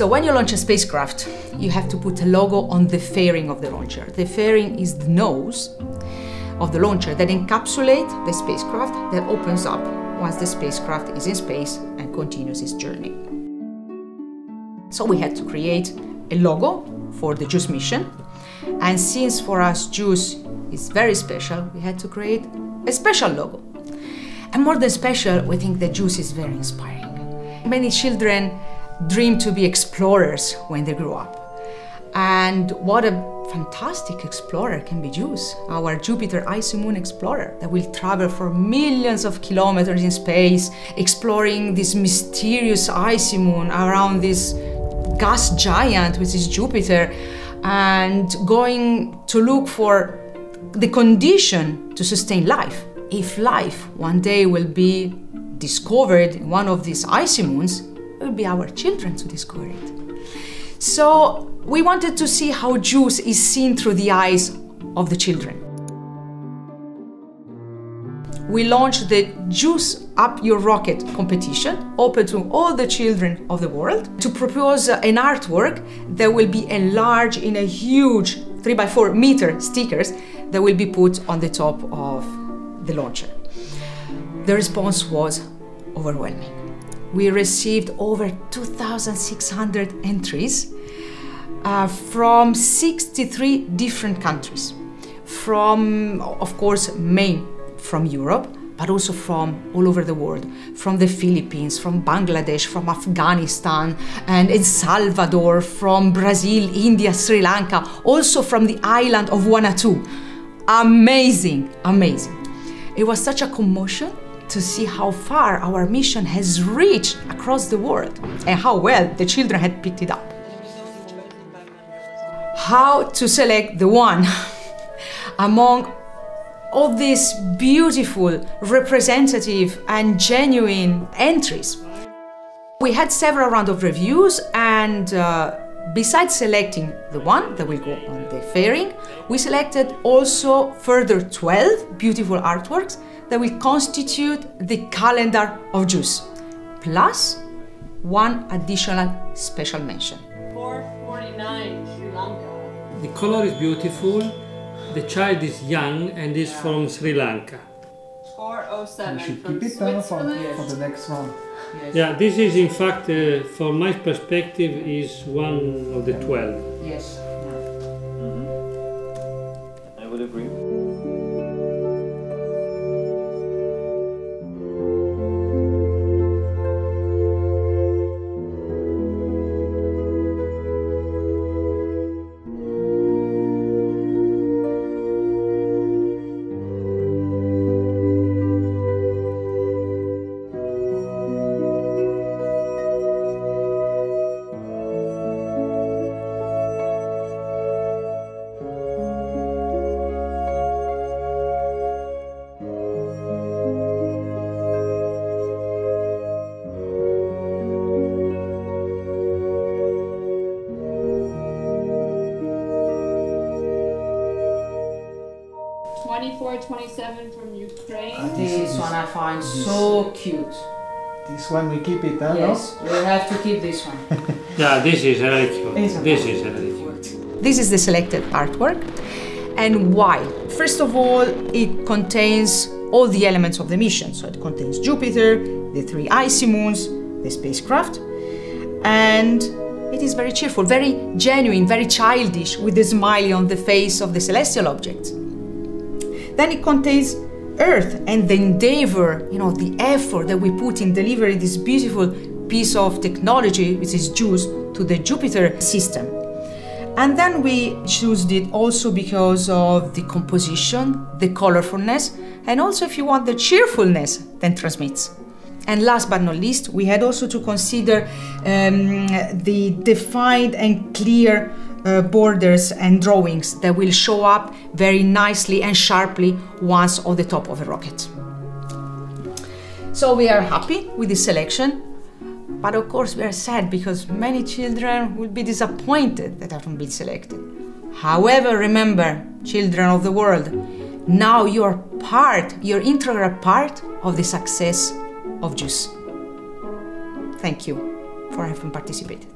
So when you launch a spacecraft, you have to put a logo on the fairing of the launcher. The fairing is the nose of the launcher that encapsulates the spacecraft that opens up once the spacecraft is in space and continues its journey. So we had to create a logo for the JUICE mission. And since for us JUICE is very special, we had to create a special logo. And more than special, we think that JUICE is very inspiring. Many children dream to be explorers when they grow up. And what a fantastic explorer can be JUICE, our Jupiter Icy Moon Explorer that will travel for millions of kilometers in space, exploring this mysterious icy moon around this gas giant, which is Jupiter, and going to look for the condition to sustain life. If life one day will be discovered in one of these icy moons, will be our children to discover it. So we wanted to see how JUICE is seen through the eyes of the children. We launched the JUICE Up Your Rocket competition, open to all the children of the world, to propose an artwork that will be enlarged in a huge 3 by 4 meter stickers that will be put on the top of the launcher. The response was overwhelming. We received over 2,600 entries uh, from 63 different countries. From, of course, main from Europe, but also from all over the world, from the Philippines, from Bangladesh, from Afghanistan, and El Salvador, from Brazil, India, Sri Lanka, also from the island of Vanuatu. Amazing, amazing. It was such a commotion to see how far our mission has reached across the world and how well the children had picked it up. How to select the one among all these beautiful, representative, and genuine entries. We had several rounds of reviews, and uh, besides selecting the one that will go on the fairing, we selected also further 12 beautiful artworks that will constitute the calendar of JUICE, plus one additional special mention. 449 Sri Lanka. The color is beautiful, the child is young and is from Sri Lanka. 407 You should from keep it down for, Switzerland. for the next one. Yeah, this is in fact, uh, from my perspective, is one of the 12. Yes. I would agree. Twenty-four, twenty-seven from Ukraine. Ah, This one I find so cute. This one we keep it, huh? Yes, we have to keep this one. Yeah, this is really cute. This is really cute. This is the selected artwork. And why? First of all, it contains all the elements of the mission. So it contains Jupiter, the three icy moons, the spacecraft, and it is very cheerful, very genuine, very childish, with the smiley on the face of the celestial objects. Then it contains Earth and the endeavor, you know, the effort that we put in delivering this beautiful piece of technology, which is JUICE, to the Jupiter system. And then we chose it also because of the composition, the colorfulness, and also if you want the cheerfulness that transmits. And last but not least, we had also to consider um, the defined and clear uh, borders and drawings that will show up very nicely and sharply once on the top of a rocket. So we are happy with this selection, but of course we are sad because many children will be disappointed that haven't been selected. However, remember, children of the world, now you're part, you're integral part of the success of JUICE. Thank you for having participated.